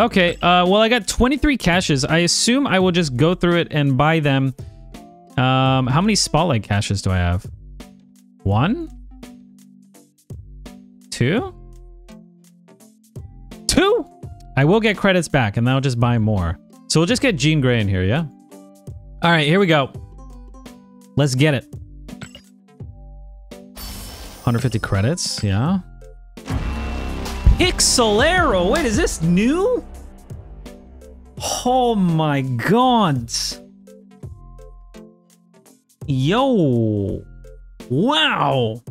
Okay, uh, well, I got 23 caches. I assume I will just go through it and buy them. Um, how many spotlight caches do I have? One? Two? Two? I will get credits back and then I'll just buy more. So we'll just get Jean Grey in here, yeah? All right, here we go. Let's get it. 150 credits, yeah. Pixelero, wait, is this new? Oh my god. Yo. Wow.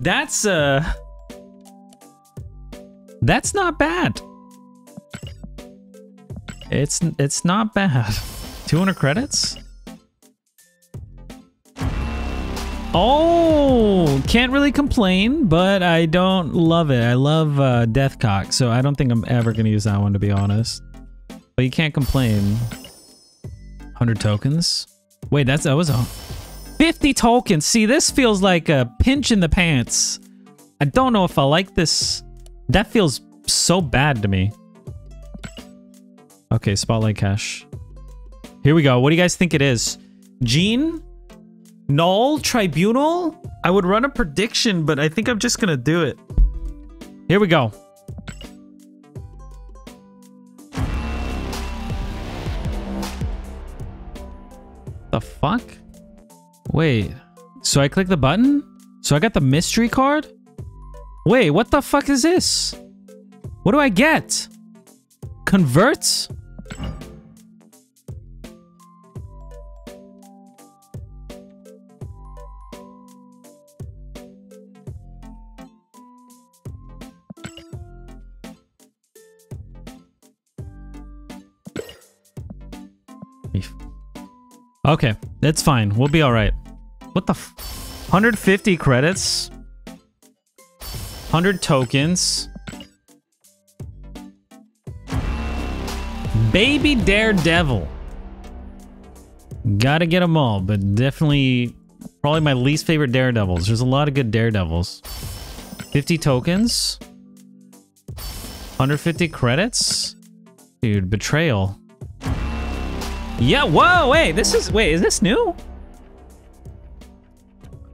That's, uh... That's not bad. It's it's not bad. 200 credits? Oh, can't really complain, but I don't love it. I love uh, Deathlok, so I don't think I'm ever going to use that one, to be honest. But you can't complain. 100 tokens? Wait, that's that was a 50 tokens. See, this feels like a pinch in the pants. I don't know if I like this. That feels so bad to me. Okay, Spotlight cache. Here we go. What do you guys think it is? Jean? Null? Tribunal? I would run a prediction, but I think I'm just gonna do it. Here we go. The fuck? Wait. So I click the button? So I got the mystery card? Wait, what the fuck is this? What do I get? Converts? Okay, that's fine. We'll be all right. What the 150 credits? 100 tokens. Baby Daredevil. Gotta get them all, but definitely probably my least favorite Daredevils. There's a lot of good Daredevils. 50 tokens. 150 credits. Dude, Betrayal. Yeah, whoa, wait, this is, wait, is this new?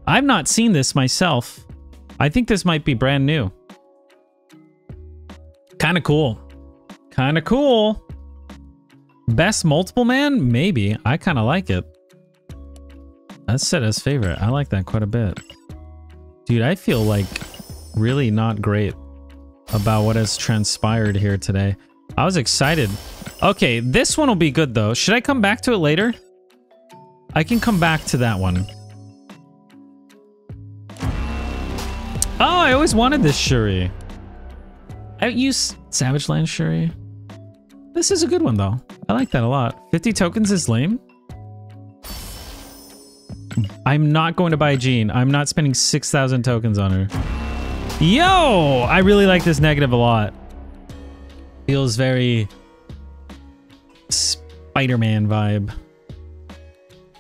I've not seen this myself. I think this might be brand new. Kind of cool. Kind of cool. Best multiple man? Maybe. I kind of like it. That's set as favorite. I like that quite a bit. Dude, I feel like really not great about what has transpired here today. I was excited. Okay, this one will be good though. Should I come back to it later? I can come back to that one. Oh, I always wanted this Shuri. I use Savage Land Shuri. This is a good one though. I like that a lot. 50 tokens is lame. I'm not going to buy Jean. I'm not spending 6,000 tokens on her. Yo! I really like this negative a lot. Feels very Spider-Man vibe.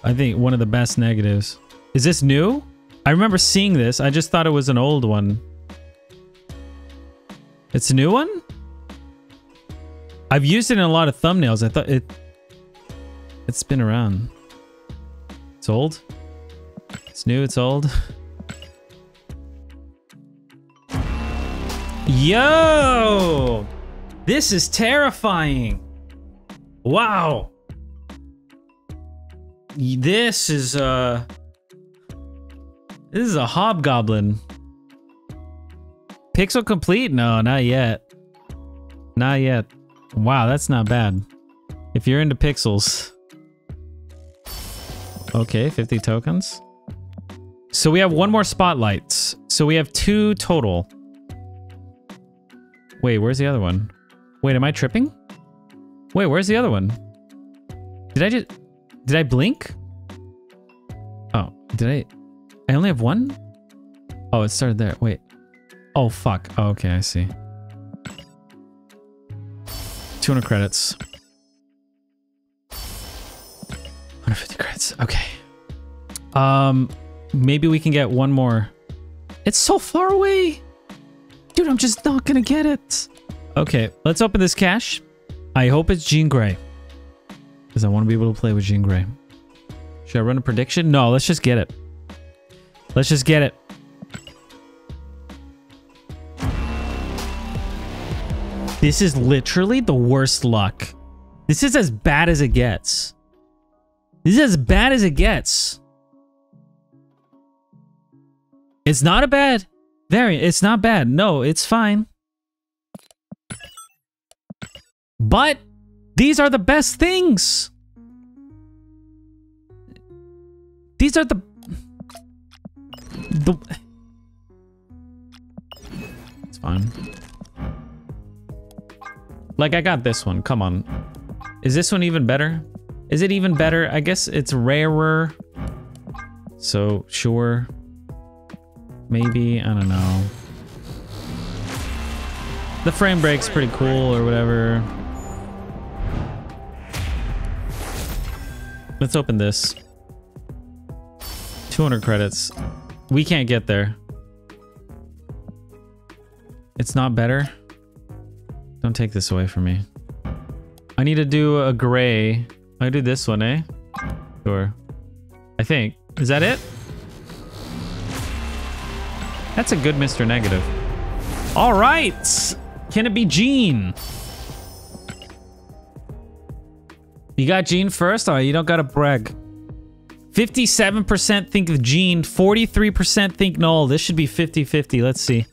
I think one of the best negatives. Is this new? I remember seeing this. I just thought it was an old one. It's a new one? I've used it in a lot of thumbnails. I thought it... It's been around. It's old? It's new, it's old. Yo! This is terrifying. Wow. This is uh This is a hobgoblin. Pixel complete? No, not yet. Not yet. Wow, that's not bad. If you're into pixels. Okay, 50 tokens. So we have one more spotlight. So we have two total. Wait, where's the other one? Wait, am I tripping? Wait, where's the other one? Did I just... Did I blink? Oh, did I... I only have one? Oh, it started there. Wait. Oh, fuck. Oh, okay, I see. 200 credits. 150 credits. Okay. Um, maybe we can get one more. It's so far away. Dude, I'm just not gonna get it. Okay, let's open this cache. I hope it's Jean Grey. Because I want to be able to play with Jean Grey. Should I run a prediction? No, let's just get it. Let's just get it. This is literally the worst luck. This is as bad as it gets. This is as bad as it gets. It's not a bad variant. It's not bad. No, it's fine. But these are the best things. These are the the It's fine. Like I got this one. Come on. Is this one even better? Is it even better? I guess it's rarer. So, sure. Maybe, I don't know. The frame break's pretty cool or whatever. Let's open this. 200 credits. We can't get there. It's not better. Don't take this away from me. I need to do a gray. I do this one, eh? Sure. I think. Is that it? That's a good Mr. Negative. All right. Can it be Jean? You got Jean first? All right, you don't got to brag. 57% think of Jean, 43% think Null. This should be 50-50. Let's see.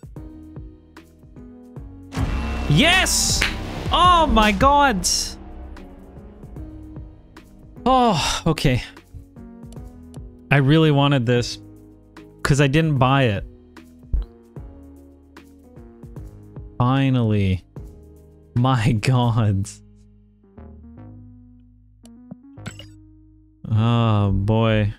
Yes! Oh my god! Oh, okay. I really wanted this because I didn't buy it. Finally. My god. Oh boy.